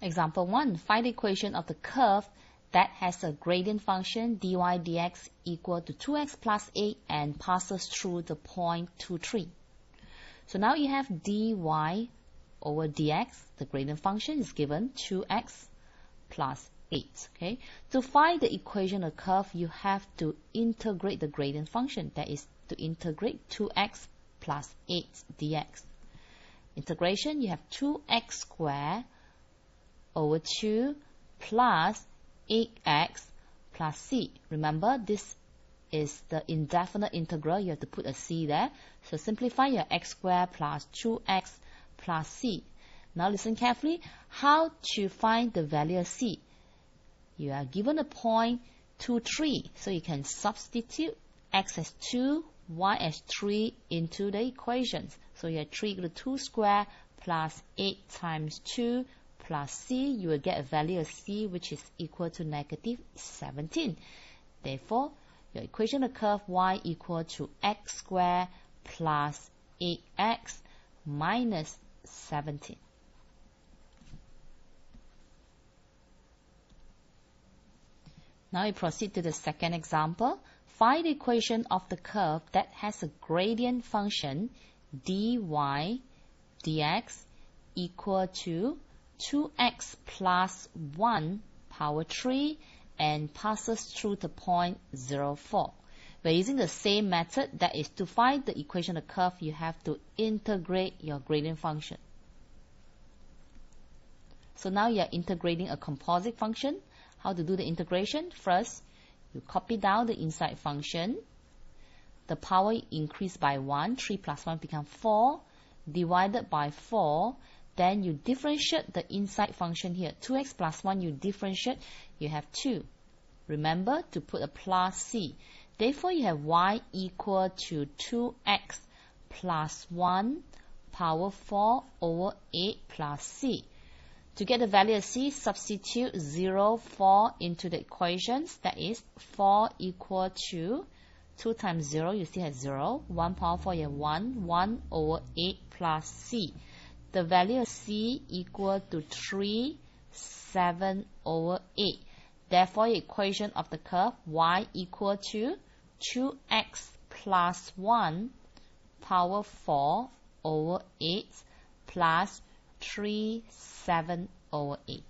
Example 1. Find the equation of the curve that has a gradient function dy dx equal to 2x plus 8 and passes through the point 2, 3. So now you have dy over dx, the gradient function is given 2x plus 8. Okay, To find the equation of curve, you have to integrate the gradient function, that is to integrate 2x plus 8 dx. Integration, you have 2x squared over 2 plus 8x plus c. Remember, this is the indefinite integral. You have to put a c there. So simplify your x squared plus 2x plus c. Now listen carefully. How to find the value of c? You are given a point 2, 3. So you can substitute x as 2, y as 3 into the equations. So you have 3 equal to 2 squared plus 8 times 2 plus c, you will get a value of c which is equal to negative 17. Therefore, your equation of the curve y equal to x squared plus 8x minus 17. Now we proceed to the second example. Find the equation of the curve that has a gradient function dy dx equal to 2x plus 1 power 3 and passes through the point 0, 4. We're using the same method that is to find the equation of curve you have to integrate your gradient function. So now you're integrating a composite function. How to do the integration? First, you copy down the inside function. The power increase by 1, 3 plus 1 become 4, divided by 4, then you differentiate the inside function here. 2x plus 1 you differentiate, you have 2. Remember to put a plus c. Therefore, you have y equal to 2x plus 1 power 4 over 8 plus c. To get the value of c, substitute 0, 4 into the equations. That is 4 equal to 2 times 0, you still have 0. 1 power 4, you have 1. 1 over 8 plus c the value of c equal to 3, 7 over 8. Therefore, equation of the curve y equal to 2x plus 1 power 4 over 8 plus 3, 7 over 8.